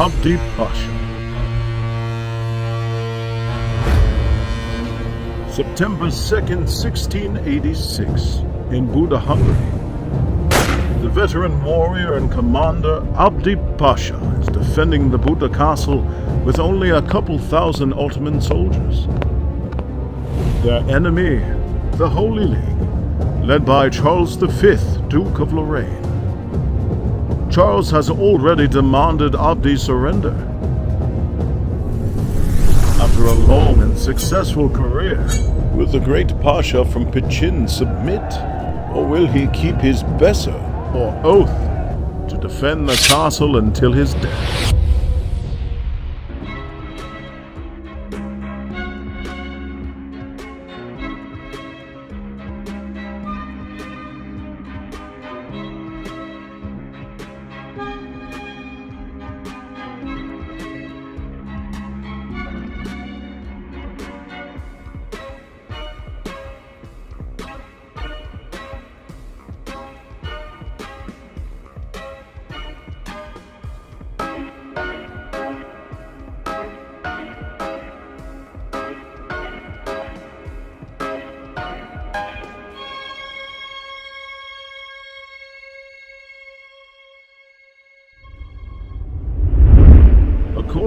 Abdi Pasha. September 2nd, 1686, in Buda, Hungary. The veteran warrior and commander Abdi Pasha is defending the Buda castle with only a couple thousand Ottoman soldiers. Their enemy, the Holy League, led by Charles V, Duke of Lorraine. Charles has already demanded Abdi's surrender. After a long and successful career, will the great Pasha from Peqin submit? Or will he keep his Besa, or oath, to defend the castle until his death?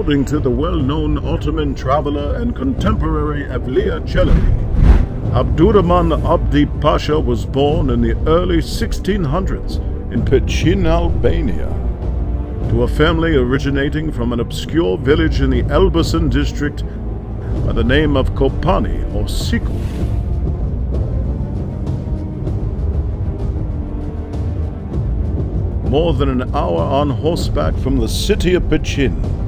According to the well-known Ottoman traveler and contemporary Evliya Çelebi, Abdurrahman Abdi Pasha was born in the early 1600s in Peqin, Albania, to a family originating from an obscure village in the Elbasan district by the name of Kopani or Sikul. More than an hour on horseback from the city of Peqin,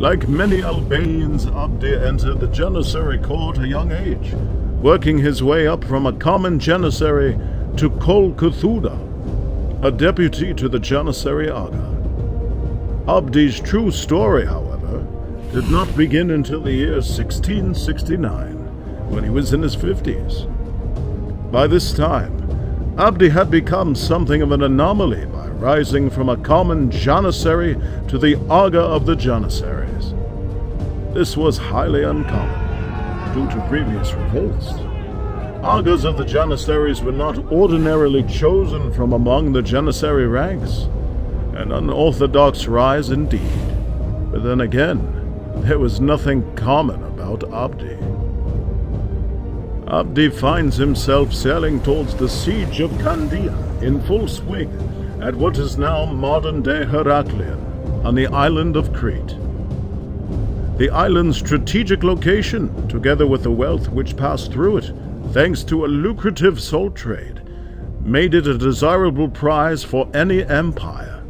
Like many Albanians, Abdi entered the Janissary court at a young age, working his way up from a common Janissary to Kol Kuthuda, a deputy to the Janissary Aga. Abdi's true story, however, did not begin until the year 1669, when he was in his 50s. By this time, Abdi had become something of an anomaly rising from a common Janissary to the Aga of the Janissaries. This was highly uncommon, due to previous revolts. Agas of the Janissaries were not ordinarily chosen from among the Janissary ranks, an unorthodox rise indeed. But then again, there was nothing common about Abdi. Abdi finds himself sailing towards the siege of Candia in full swing at what is now modern-day Heraklion on the island of Crete. The island's strategic location, together with the wealth which passed through it, thanks to a lucrative salt trade, made it a desirable prize for any empire.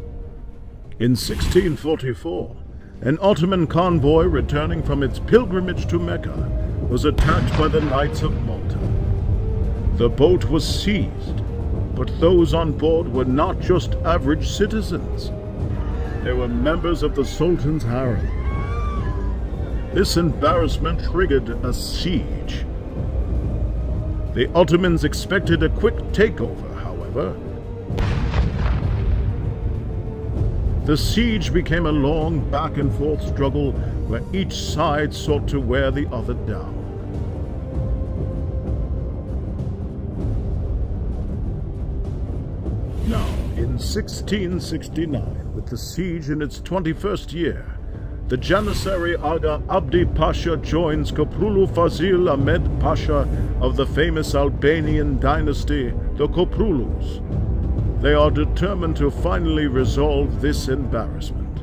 In 1644, an Ottoman convoy returning from its pilgrimage to Mecca was attacked by the Knights of Malta. The boat was seized but those on board were not just average citizens. They were members of the Sultan's harem. This embarrassment triggered a siege. The Ottomans expected a quick takeover, however. The siege became a long back and forth struggle where each side sought to wear the other down. 1669, with the siege in its 21st year, the Janissary Aga Abdi Pasha joins Koprulu Fazil Ahmed Pasha of the famous Albanian dynasty, the Koprulus. They are determined to finally resolve this embarrassment.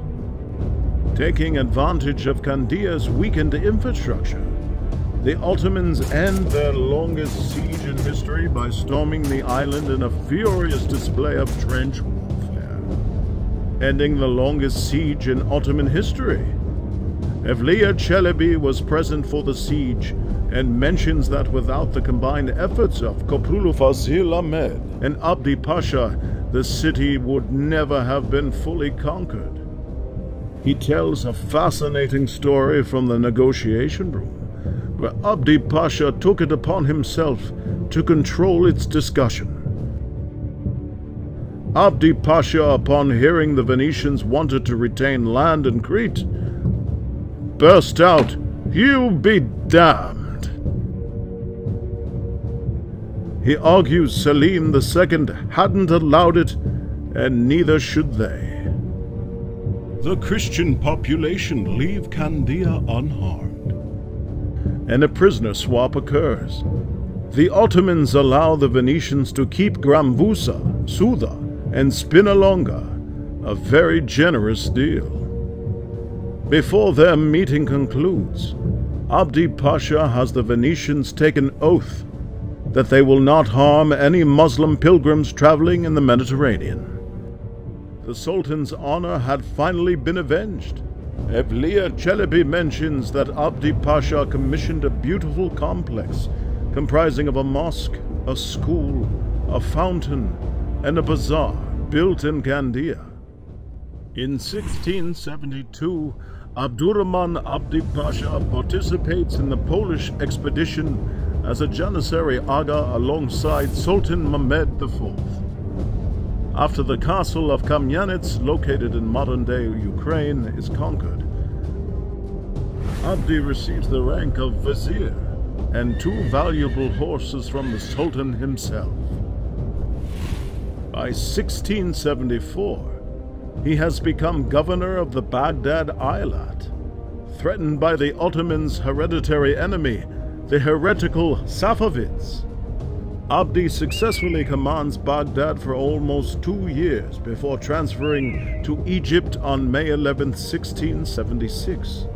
Taking advantage of Candia's weakened infrastructure, the Ottomans end their longest siege in history by storming the island in a furious display of trench warfare, ending the longest siege in Ottoman history. Evliya Çelebi was present for the siege and mentions that without the combined efforts of Koprulu Fazil Ahmed and Abdi Pasha, the city would never have been fully conquered. He tells a fascinating story from the negotiation room where Abdi Pasha took it upon himself to control its discussion. Abdi Pasha, upon hearing the Venetians wanted to retain land in Crete, burst out, You be damned! He argues Selim II hadn't allowed it, and neither should they. The Christian population leave Candia unharmed, and a prisoner swap occurs. The Ottomans allow the Venetians to keep Grambusa, Suda, and Spinalonga, a very generous deal. Before their meeting concludes, Abdi Pasha has the Venetians take an oath that they will not harm any Muslim pilgrims traveling in the Mediterranean. The Sultan's honor had finally been avenged. Evliya Çelebi mentions that Abdi Pasha commissioned a beautiful complex comprising of a mosque, a school, a fountain, and a bazaar built in Candia. In 1672, Abdurrahman Abdi Pasha participates in the Polish expedition as a Janissary Aga alongside Sultan Mehmed IV. After the castle of Kamyanets, located in modern-day Ukraine, is conquered, Abdi receives the rank of vizier and two valuable horses from the Sultan himself. By 1674, he has become governor of the Baghdad Eyalet, threatened by the Ottomans' hereditary enemy, the heretical Safavids. Abdi successfully commands Baghdad for almost two years before transferring to Egypt on May 11, 1676.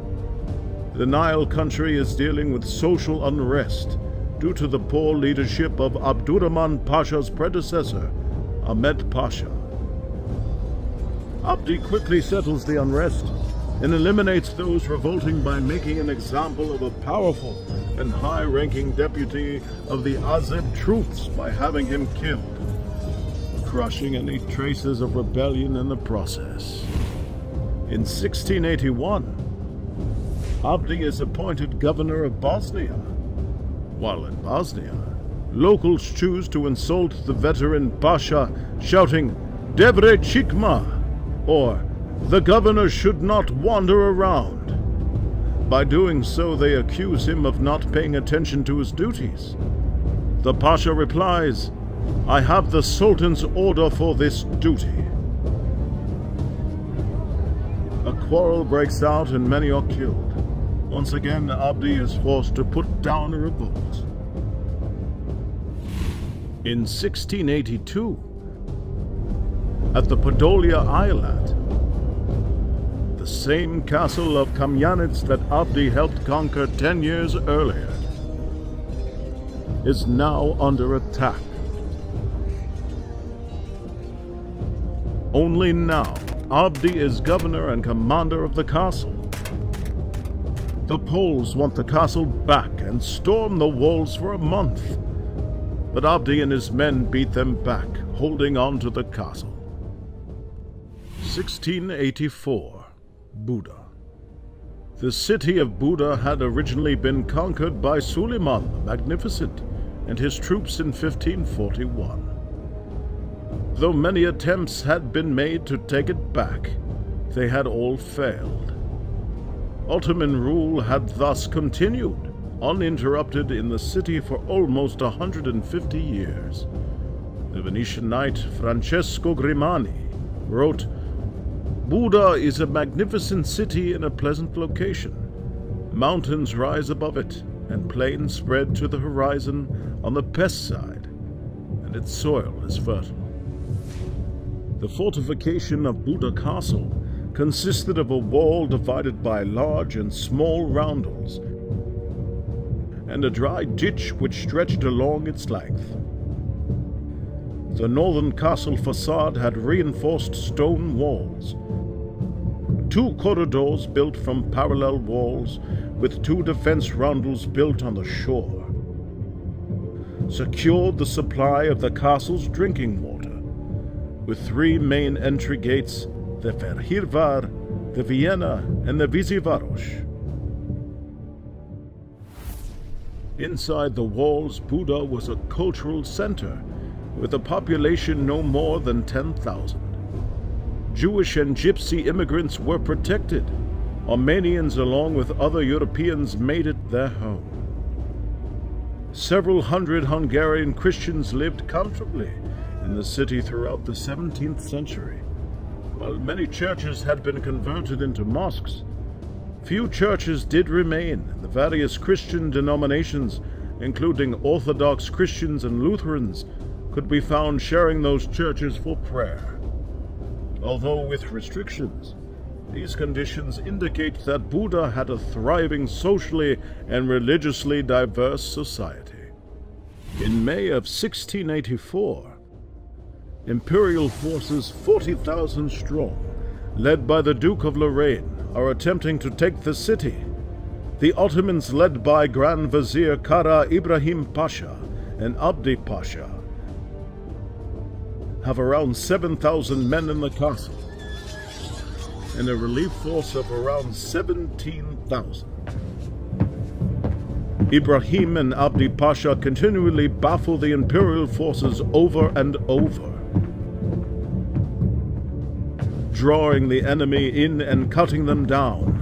The Nile country is dealing with social unrest due to the poor leadership of Abdurrahman Pasha's predecessor, Ahmed Pasha. Abdi quickly settles the unrest and eliminates those revolting by making an example of a powerful and high-ranking deputy of the Azeb troops by having him killed, crushing any traces of rebellion in the process. In 1681, Abdi is appointed governor of Bosnia. While in Bosnia, locals choose to insult the veteran Pasha, shouting, Devre Chikma, or the governor should not wander around. By doing so, they accuse him of not paying attention to his duties. The Pasha replies, I have the Sultan's order for this duty. A quarrel breaks out and many are killed. Once again, Abdi is forced to put down a revolt. In 1682, at the Podolia Eyalet, the same castle of Kamyanets that Abdi helped conquer ten years earlier, is now under attack. Only now, Abdi is governor and commander of the castle. The Poles want the castle back and storm the walls for a month. But Abdi and his men beat them back, holding on to the castle. 1684 Buda The city of Buda had originally been conquered by Suleiman the Magnificent and his troops in 1541. Though many attempts had been made to take it back, they had all failed. Ottoman rule had thus continued, uninterrupted in the city for almost 150 years. The Venetian knight Francesco Grimani wrote, Buda is a magnificent city in a pleasant location. Mountains rise above it, and plains spread to the horizon on the Pest side, and its soil is fertile. The fortification of Buda Castle consisted of a wall divided by large and small roundels, and a dry ditch which stretched along its length. The northern castle facade had reinforced stone walls, two corridors built from parallel walls, with two defense roundels built on the shore, secured the supply of the castle's drinking water, with three main entry gates the Fehérvár, the Vienna, and the Víziváros. Inside the walls, Buda was a cultural center, with a population no more than 10,000. Jewish and Gypsy immigrants were protected. Armenians, along with other Europeans, made it their home. Several hundred Hungarian Christians lived comfortably in the city throughout the 17th century. While many churches had been converted into mosques, few churches did remain. The various Christian denominations, including Orthodox Christians and Lutherans, could be found sharing those churches for prayer. Although with restrictions, these conditions indicate that Buda had a thriving socially and religiously diverse society. In May of 1684, Imperial forces 40,000 strong, led by the Duke of Lorraine, are attempting to take the city. The Ottomans, led by Grand Vizier Kara Ibrahim Pasha and Abdi Pasha, have around 7,000 men in the castle and a relief force of around 17,000. Ibrahim and Abdi Pasha continually baffle the imperial forces over and over, drawing the enemy in and cutting them down.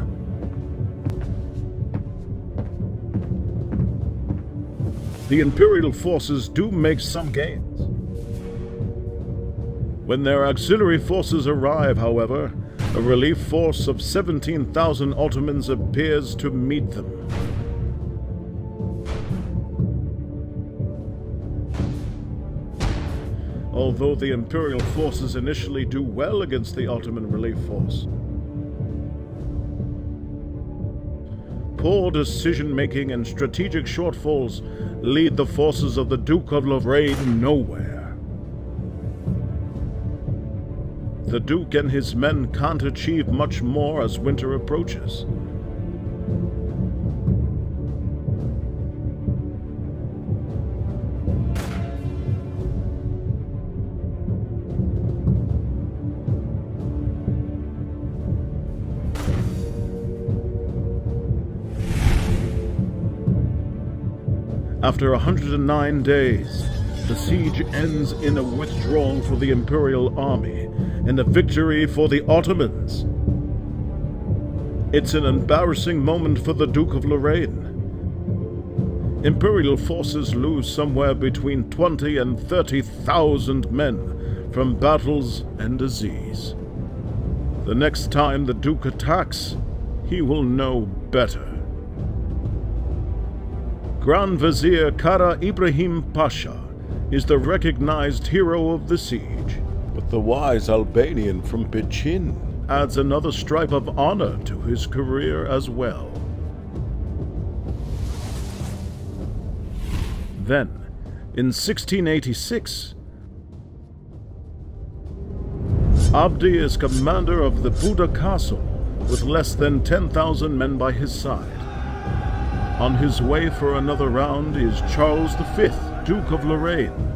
The imperial forces do make some gains. When their auxiliary forces arrive, however, a relief force of 17,000 Ottomans appears to meet them. Although the Imperial forces initially do well against the Ottoman relief force, poor decision-making and strategic shortfalls lead the forces of the Duke of Lorraine nowhere. The Duke and his men can't achieve much more as winter approaches. After 109 days, the siege ends in a withdrawal for the Imperial Army and a victory for the Ottomans. It's an embarrassing moment for the Duke of Lorraine. Imperial forces lose somewhere between 20 and 30,000 men from battles and disease. The next time the Duke attacks, he will know better. Grand Vizier Kara Ibrahim Pasha is the recognized hero of the siege. But the wise Albanian from Peqin adds another stripe of honor to his career as well. Then, in 1686, Abdi is commander of the Buda Castle with less than 10,000 men by his side. On his way for another round is Charles V, Duke of Lorraine.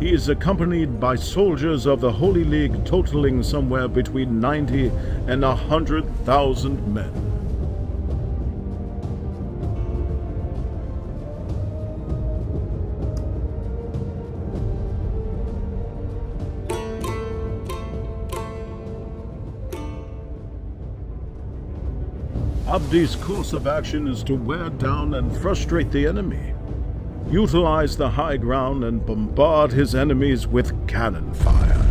He is accompanied by soldiers of the Holy League totaling somewhere between 90 and 100,000 men. Abdi's course of action is to wear down and frustrate the enemy, utilize the high ground and bombard his enemies with cannon fire.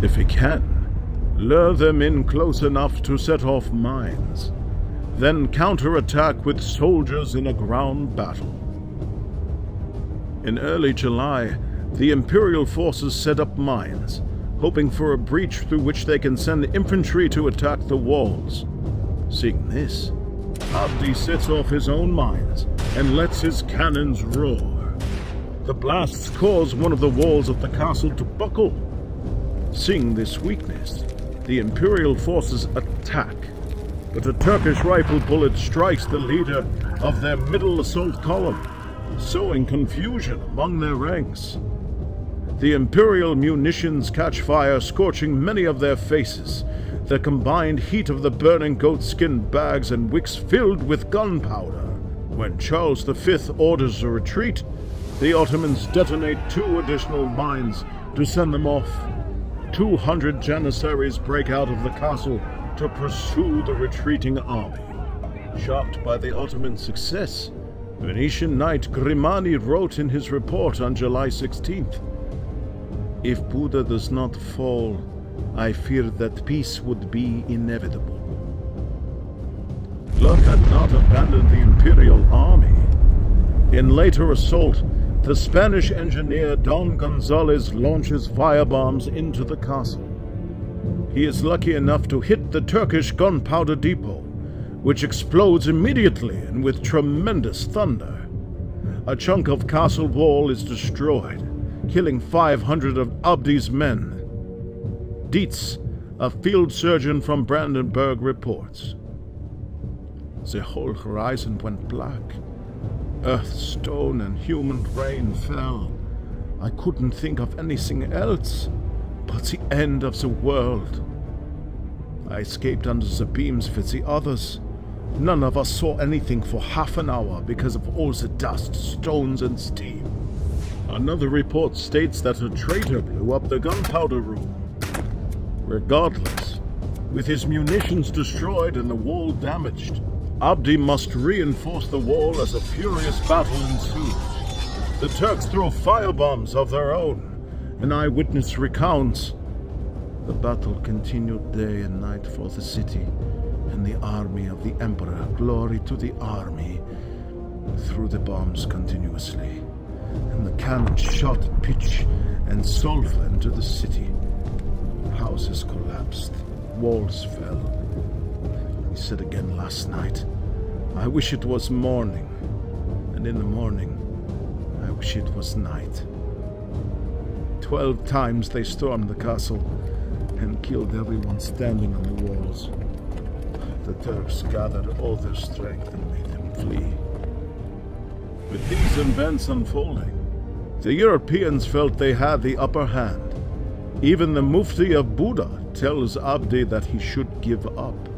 If he can, lure them in close enough to set off mines, then counterattack with soldiers in a ground battle. In early July, the Imperial forces set up mines, hoping for a breach through which they can send infantry to attack the walls. Seeing this, Abdi sets off his own mines and lets his cannons roar. The blasts cause one of the walls of the castle to buckle. Seeing this weakness, the Imperial forces attack, but a Turkish rifle bullet strikes the leader of their middle assault column, sowing confusion among their ranks. The Imperial munitions catch fire, scorching many of their faces, the combined heat of the burning goatskin bags and wicks filled with gunpowder. When Charles V orders a retreat, the Ottomans detonate two additional mines to send them off. 200 Janissaries break out of the castle to pursue the retreating army. Shocked by the Ottoman success, Venetian knight Grimani wrote in his report on July 16th, If Buda does not fall, I fear that peace would be inevitable. Luck had not abandoned the Imperial army. In later assault, the Spanish engineer Don Gonzalez launches firebombs into the castle. He is lucky enough to hit the Turkish gunpowder depot, which explodes immediately and with tremendous thunder. A chunk of castle wall is destroyed, killing 500 of Abdi's men. Dietz, a field surgeon from Brandenburg, reports. The whole horizon went black. Earth, stone, and human rain fell. I couldn't think of anything else but the end of the world. I escaped under the beams with the others. None of us saw anything for half an hour because of all the dust, stones, and steam. Another report states that a traitor blew up the gunpowder room. Regardless, with his munitions destroyed and the wall damaged, Abdi must reinforce the wall as a furious battle ensues. The Turks throw firebombs of their own. An eyewitness recounts. The battle continued day and night for the city and the army of the Emperor. Glory to the army. Threw the bombs continuously, and the cannon shot pitch and sulfur into the city. Houses collapsed, walls fell, he said again last night. I wish it was morning, and in the morning, I wish it was night. Twelve times they stormed the castle and killed everyone standing on the walls. The Turks gathered all their strength and made them flee. With these events unfolding, the Europeans felt they had the upper hand. Even the Mufti of Buda tells Abdi that he should give up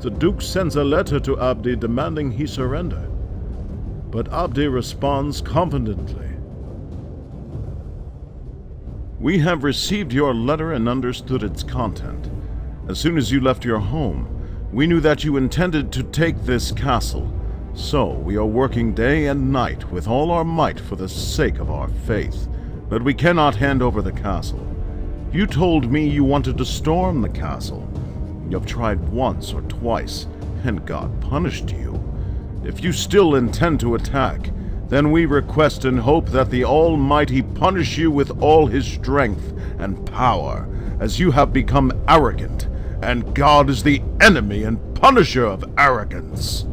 the Duke sends a letter to Abdi demanding he surrender. But Abdi responds confidently. We have received your letter and understood its content. As soon as you left your home, we knew that you intended to take this castle. So we are working day and night with all our might for the sake of our faith. But we cannot hand over the castle. You told me you wanted to storm the castle. You've tried once or twice, and God punished you. If you still intend to attack, then we request and hope that the Almighty punish you with all his strength and power, as you have become arrogant, and God is the enemy and punisher of arrogance.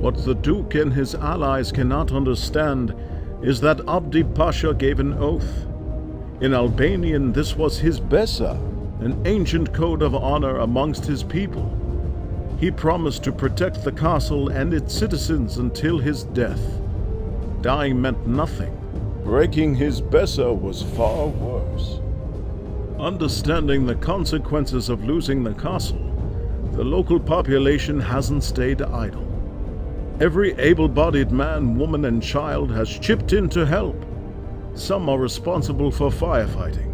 What the Duke and his allies cannot understand is that Abdi Pasha gave an oath in Albanian, this was his Besa, an ancient code of honor amongst his people. He promised to protect the castle and its citizens until his death. Dying meant nothing. Breaking his Besa was far worse. Understanding the consequences of losing the castle, the local population hasn't stayed idle. Every able-bodied man, woman, and child has chipped in to help. Some are responsible for firefighting,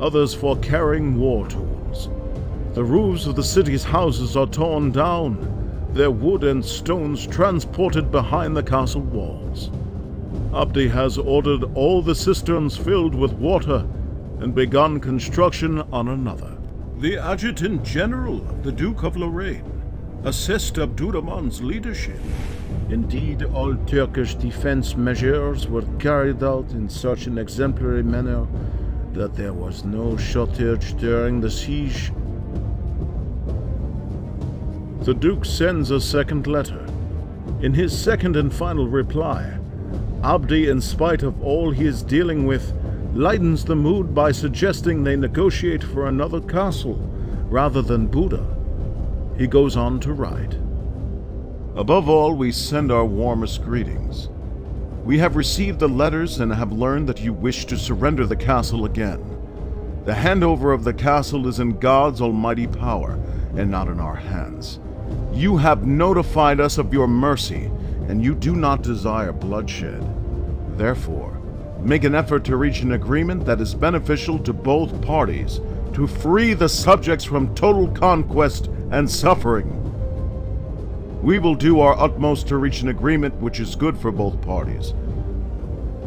others for carrying war tools. The roofs of the city's houses are torn down, their wood and stones transported behind the castle walls. Abdi has ordered all the cisterns filled with water and begun construction on another. The Adjutant General, of the Duke of Lorraine, assessed Abdurrahman's leadership Indeed, all Turkish defense measures were carried out in such an exemplary manner that there was no shortage during the siege. The Duke sends a second letter. In his second and final reply, Abdi, in spite of all he is dealing with, lightens the mood by suggesting they negotiate for another castle rather than Buda. He goes on to write. Above all, we send our warmest greetings. We have received the letters and have learned that you wish to surrender the castle again. The handover of the castle is in God's almighty power and not in our hands. You have notified us of your mercy, and you do not desire bloodshed. Therefore, make an effort to reach an agreement that is beneficial to both parties, to free the subjects from total conquest and suffering. We will do our utmost to reach an agreement which is good for both parties.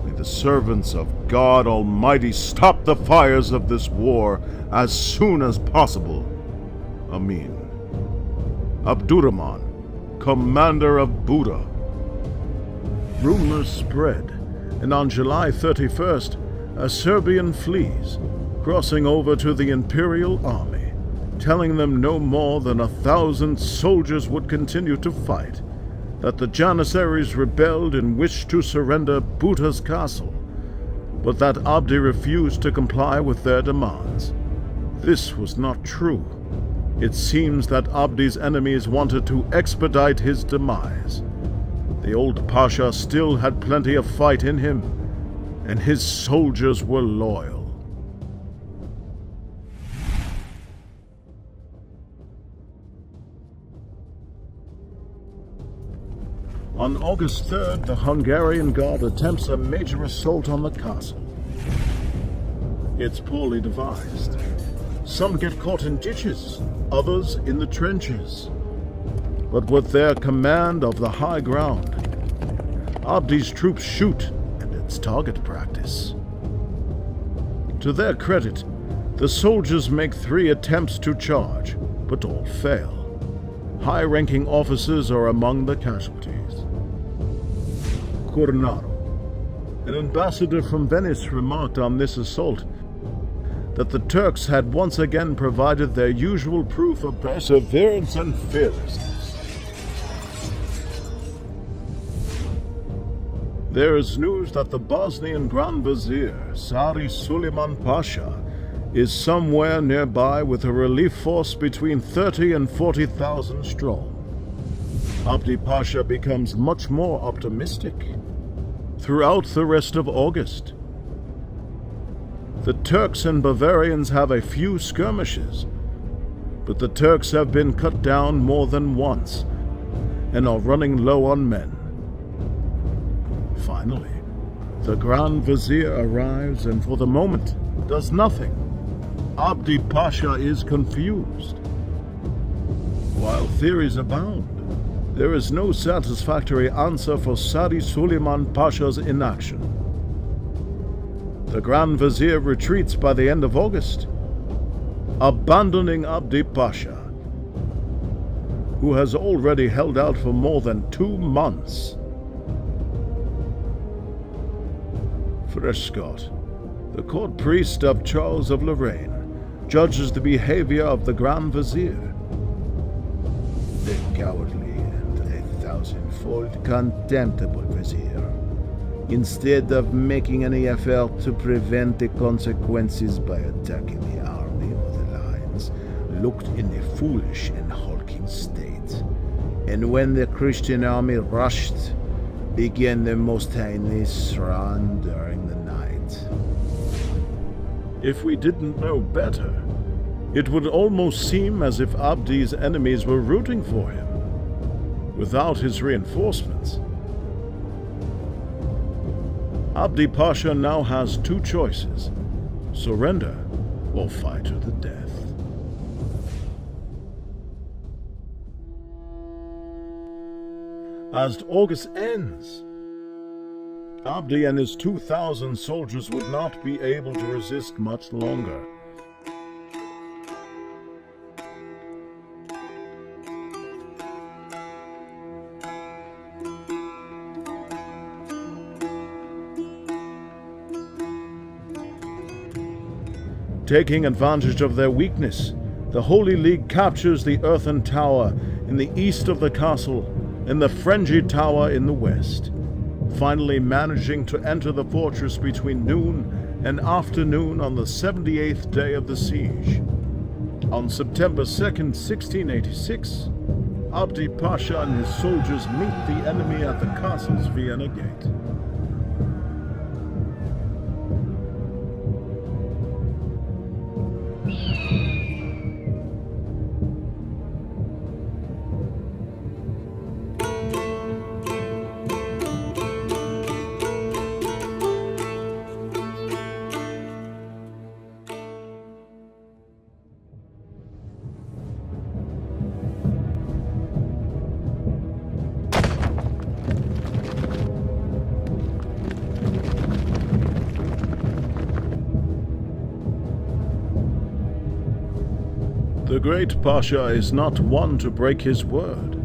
May the servants of God Almighty stop the fires of this war as soon as possible. Amin. Abdurrahman, commander of Buda. Rumors spread, and on July 31st, a Serbian flees, crossing over to the Imperial Army, telling them no more than a thousand soldiers would continue to fight, that the Janissaries rebelled and wished to surrender Buda's castle, but that Abdi refused to comply with their demands. This was not true. It seems that Abdi's enemies wanted to expedite his demise. The old Pasha still had plenty of fight in him, and his soldiers were loyal. On August 3rd, the Hungarian Guard attempts a major assault on the castle. It's poorly devised. Some get caught in ditches, others in the trenches. But with their command of the high ground, Abdi's troops shoot, and it's target practice. To their credit, the soldiers make three attempts to charge, but all fail. High-ranking officers are among the casualties. Cornaro, an ambassador from Venice, remarked on this assault that the Turks had once again provided their usual proof of perseverance and fearlessness. There is news that the Bosnian Grand Vizier, Sari Suleiman Pasha, is somewhere nearby with a relief force between 30 and 40,000 strong. Abdi Pasha becomes much more optimistic throughout the rest of August. The Turks and Bavarians have a few skirmishes, but the Turks have been cut down more than once and are running low on men. Finally, the Grand Vizier arrives and for the moment does nothing. Abdi Pasha is confused. While theories abound, there is no satisfactory answer for Sari Suleiman Pasha's inaction. The Grand Vizier retreats by the end of August, abandoning Abdi Pasha, who has already held out for more than two months. Frescott, the court priest of Charles of Lorraine, judges the behavior of the Grand Vizier. The cowardly contemptible Vizier instead of making any effort to prevent the consequences by attacking the army or the lines, looked in a foolish and hulking state. And when the Christian army rushed, began the most heinous run during the night. If we didn't know better, it would almost seem as if Abdi's enemies were rooting for him. Without his reinforcements, Abdi Pasha now has two choices surrender or fight to the death. As August ends, Abdi and his 2,000 soldiers would not be able to resist much longer. Taking advantage of their weakness, the Holy League captures the earthen tower in the east of the castle and the Frenzy Tower in the west, finally managing to enter the fortress between noon and afternoon on the 78th day of the siege. On September 2nd, 1686, Abdi Pasha and his soldiers meet the enemy at the castle's Vienna gate. The great Pasha is not one to break his word.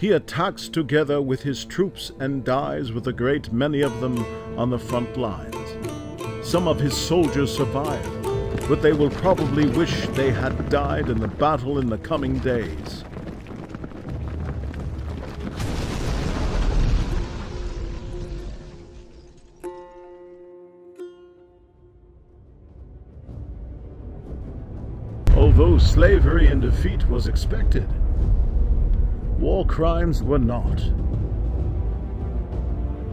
He attacks together with his troops and dies with a great many of them on the front lines. Some of his soldiers survive, but they will probably wish they had died in the battle in the coming days. Although slavery and defeat was expected, war crimes were not.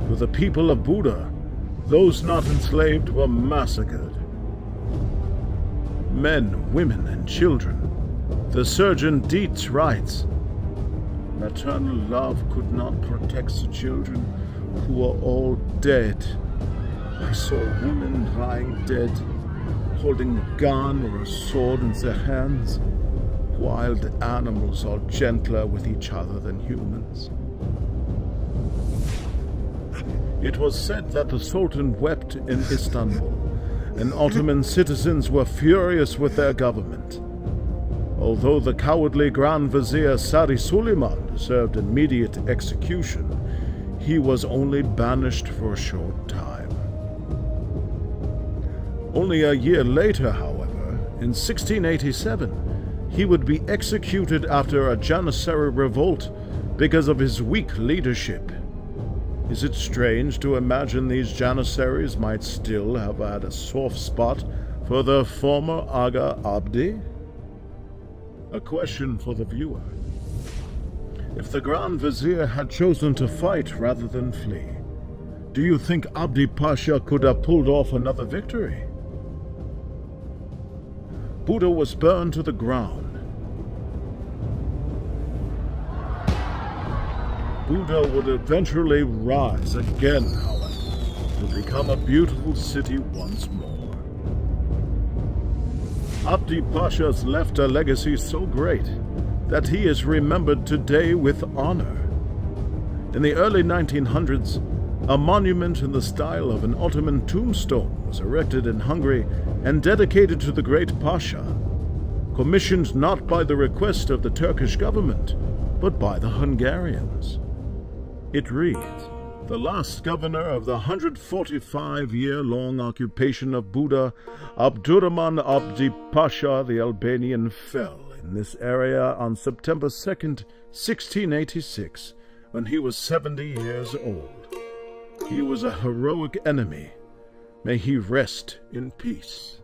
For the people of Buda, those not enslaved were massacred. Men, women, and children. The surgeon Dietz writes, Maternal love could not protect the children who were all dead. I saw women lying dead, holding a gun or a sword in their hands wild animals are gentler with each other than humans. It was said that the Sultan wept in Istanbul, and Ottoman citizens were furious with their government. Although the cowardly Grand Vizier Sari Suleiman deserved immediate execution, he was only banished for a short time. Only a year later, however, in 1687, he would be executed after a Janissary revolt because of his weak leadership. Is it strange to imagine these Janissaries might still have had a soft spot for their former Aga Abdi? A question for the viewer. If the Grand Vizier had chosen to fight rather than flee, do you think Abdi Pasha could have pulled off another victory? Buda was burned to the ground. Buda would eventually rise again, however, to become a beautiful city once more. Abdi Pasha's left a legacy so great that he is remembered today with honor. In the early 1900s, a monument in the style of an Ottoman tombstone was erected in Hungary and dedicated to the great Pasha, commissioned not by the request of the Turkish government, but by the Hungarians. It reads, The last governor of the 145-year-long occupation of Buda, Abdurrahman Abdi Pasha the Albanian, fell in this area on September 2, 1686, when he was 70 years old. He was a heroic enemy. May he rest in peace.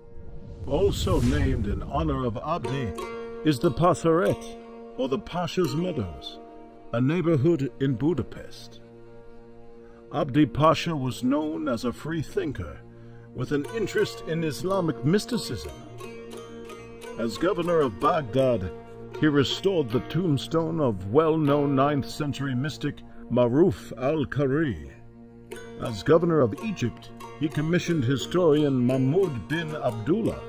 Also named in honor of Abdi is the Pasaret, or the Pasha's Meadows, a neighborhood in Budapest. Abdi Pasha was known as a free thinker with an interest in Islamic mysticism. As governor of Baghdad, he restored the tombstone of well-known 9th century mystic Maruf al-Karkhi. As governor of Egypt, he commissioned historian Mahmud bin Abdullah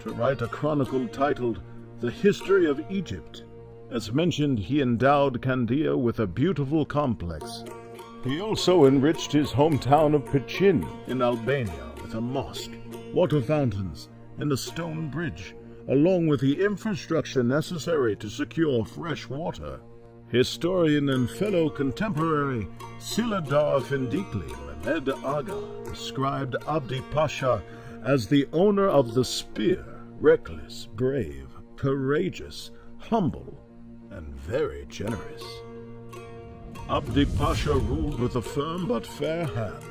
to write a chronicle titled The History of Egypt. As mentioned, he endowed Candia with a beautiful complex. He also enriched his hometown of Peqin in Albania with a mosque, water fountains, and a stone bridge, along with the infrastructure necessary to secure fresh water. Historian and fellow contemporary Siladar Findikli Mehmed Aga described Abdi Pasha as the owner of the spear, reckless, brave, courageous, humble, and very generous. Abdi Pasha ruled with a firm but fair hand.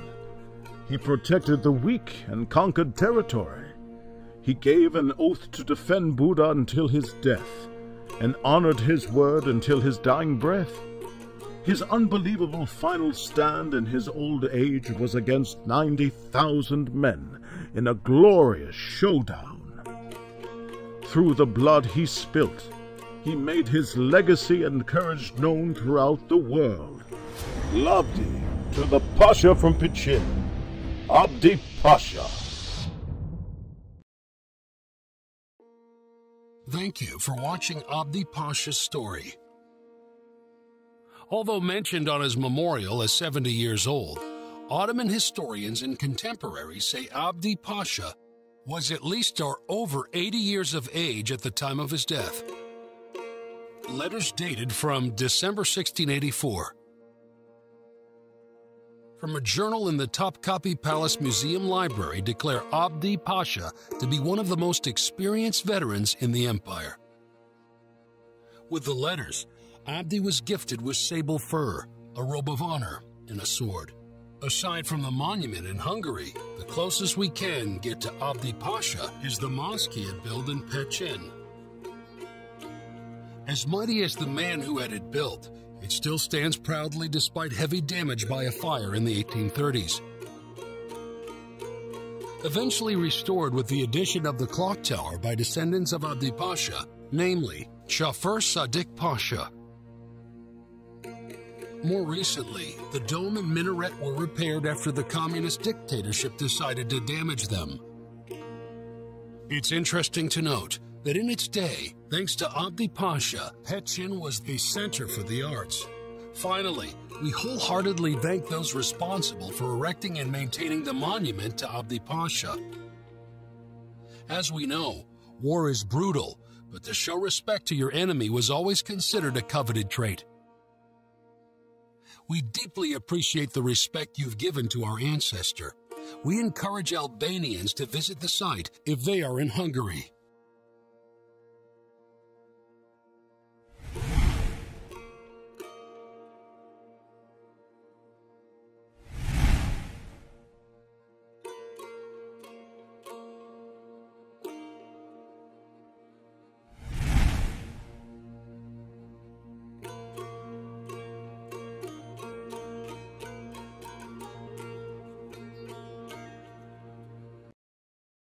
He protected the weak and conquered territory. He gave an oath to defend Buda until his death, and honored his word until his dying breath. His unbelievable final stand in his old age was against 90,000 men in a glorious showdown. Through the blood he spilt, he made his legacy and courage known throughout the world. Labdi to the Pasha from Peqin, Abdi Pasha. Thank you for watching Abdi Pasha's story. Although mentioned on his memorial as 70 years old, Ottoman historians and contemporaries say Abdi Pasha was at least or over 80 years of age at the time of his death. Letters dated from December 1684. From a journal in the Topkapi Palace Museum Library declare Abdi Pasha to be one of the most experienced veterans in the empire. With the letters, Abdi was gifted with sable fur, a robe of honor, and a sword. Aside from the monument in Hungary, the closest we can get to Abdi Pasha is the mosque he had built in Peqin. As mighty as the man who had it built, it still stands proudly despite heavy damage by a fire in the 1830s. Eventually restored with the addition of the clock tower by descendants of Abdi Pasha, namely Shafir Sadiq Pasha. More recently, the dome and minaret were repaired after the communist dictatorship decided to damage them. It's interesting to note that in its day, thanks to Abdi Pasha, Peqin was the center for the arts. Finally, we wholeheartedly thank those responsible for erecting and maintaining the monument to Abdi Pasha. As we know, war is brutal, but to show respect to your enemy was always considered a coveted trait. We deeply appreciate the respect you've given to our ancestor. We encourage Albanians to visit the site if they are in Hungary.